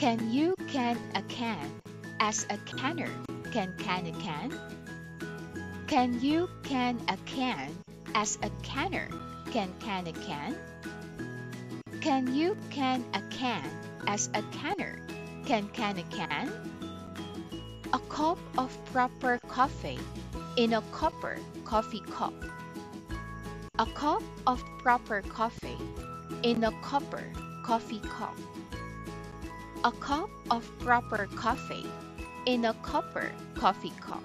Can you can a can as a canner can can a can? Can you can a can as a canner can can a can? Can you can a can as a canner can can a can? A cup of proper coffee in a copper coffee cup. A cup of proper coffee in a copper coffee cup. A cup of proper coffee in a copper coffee cup.